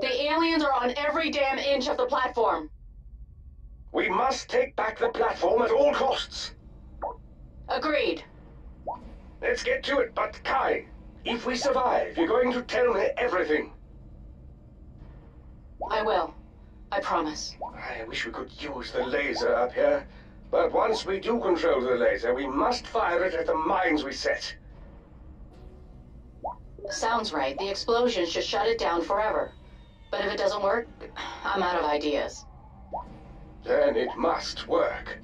The aliens are on every damn inch of the platform. We must take back the platform at all costs. Agreed. Let's get to it, but Kai, if we survive, you're going to tell me everything. I will. I promise. I wish we could use the laser up here. But once we do control the laser, we must fire it at the mines we set. Sounds right. The explosion should shut it down forever. But if it doesn't work, I'm out of ideas. Then it must work.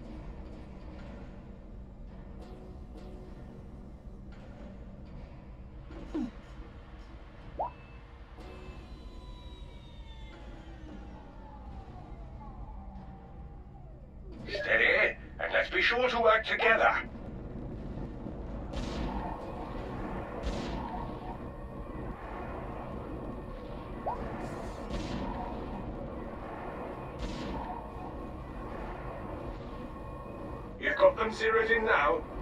Steady, and let's be sure to work together. Them zeroed in now.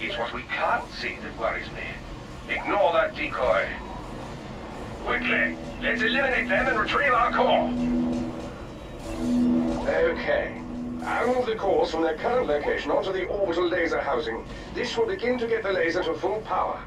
It's what we can't see that worries me. Ignore that decoy. Quickly, let's eliminate them and retrieve our core. Move the cores from their current location onto the orbital laser housing. This will begin to get the laser to full power.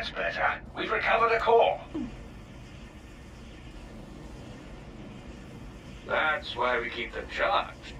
That's better. We've recovered a core. That's why we keep them charged.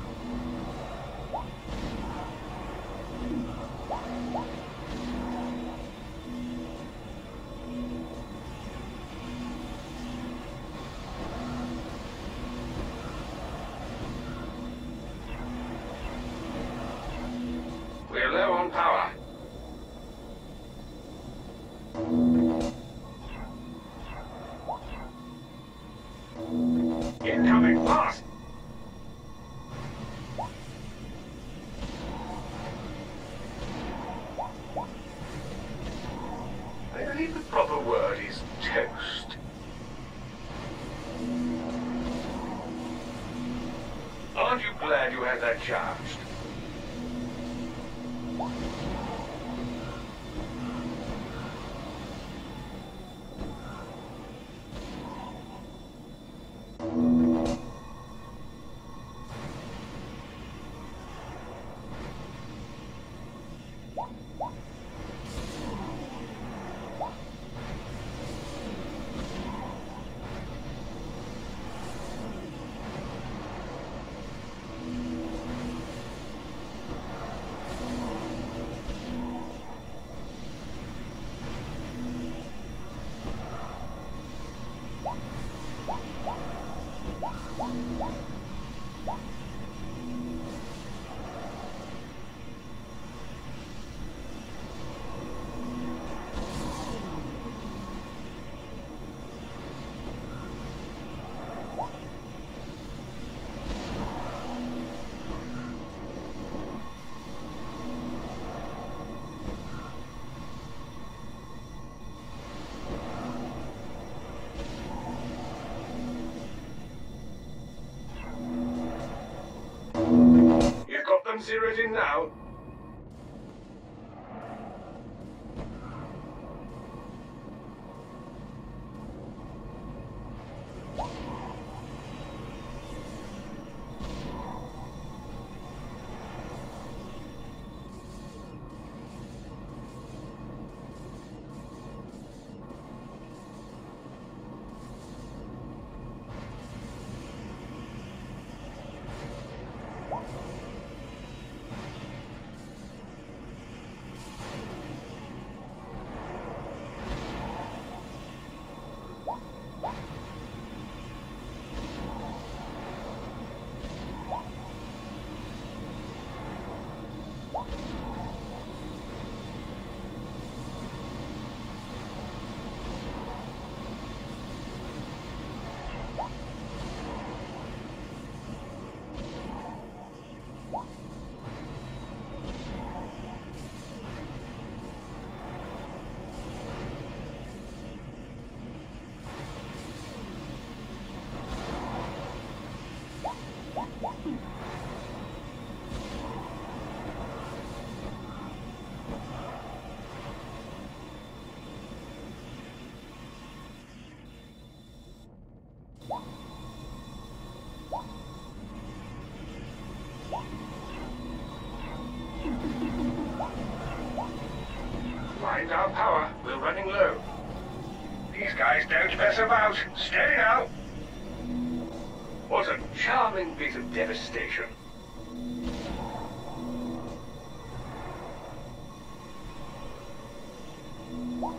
Them zeroed in now? Don't about. Steady now. What a charming bit of devastation. The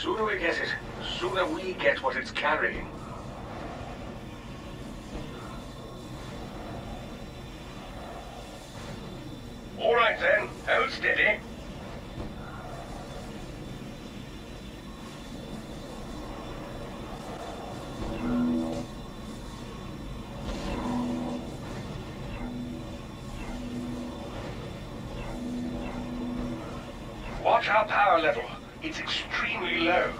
sooner we get it, sooner we get what it's carrying. All right then, hold steady. Watch our power level. It's extremely low.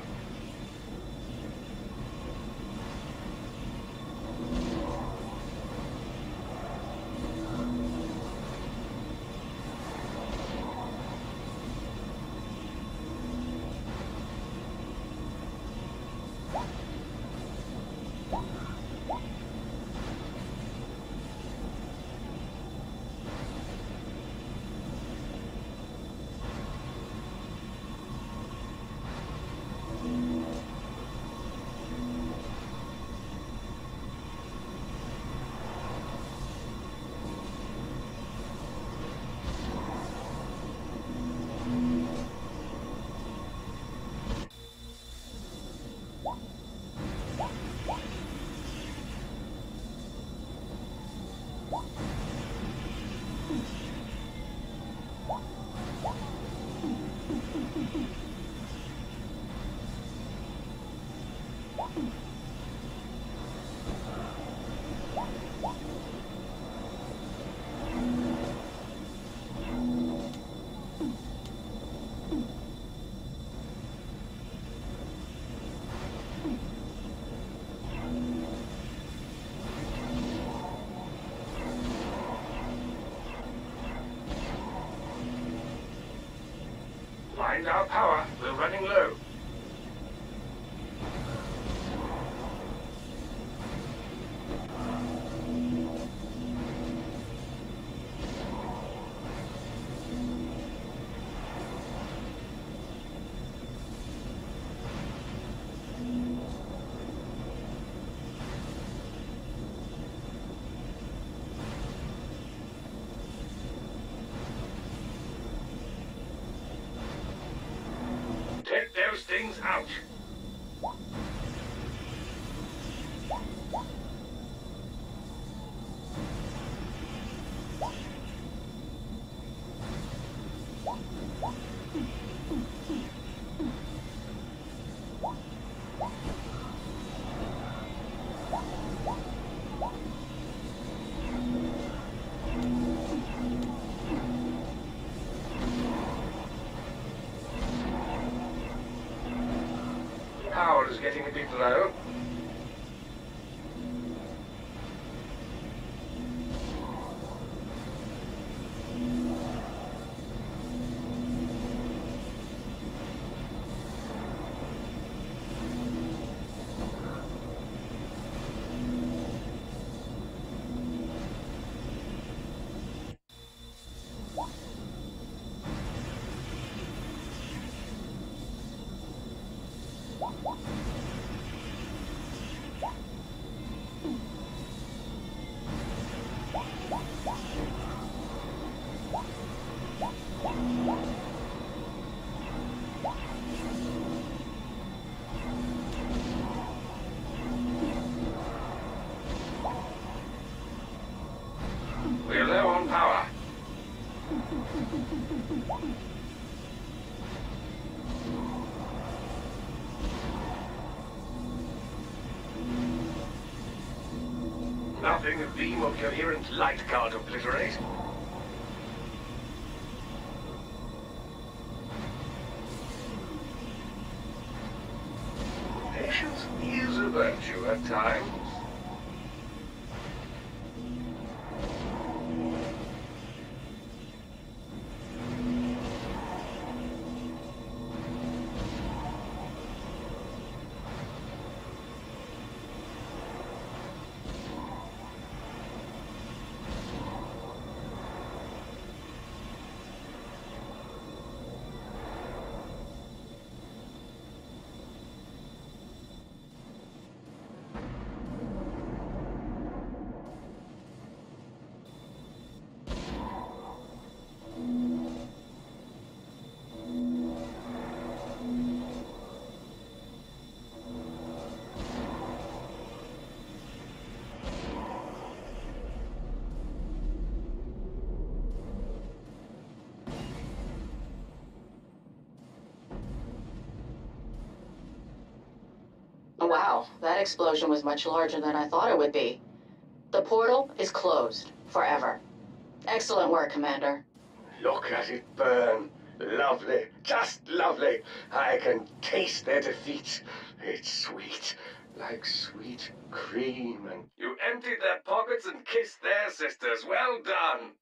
Mind our power. We're running low. Take those things out. Power is getting a bit low. We're low on power. Nothing a beam of coherent light can't obliterate. Patience is a virtue at times. Wow, that explosion was much larger than I thought it would be. The portal is closed forever. Excellent work, Commander. Look at it burn. Lovely, just lovely. I can taste their defeat. It's sweet, like sweet cream and... You emptied their pockets and kissed their sisters. Well done.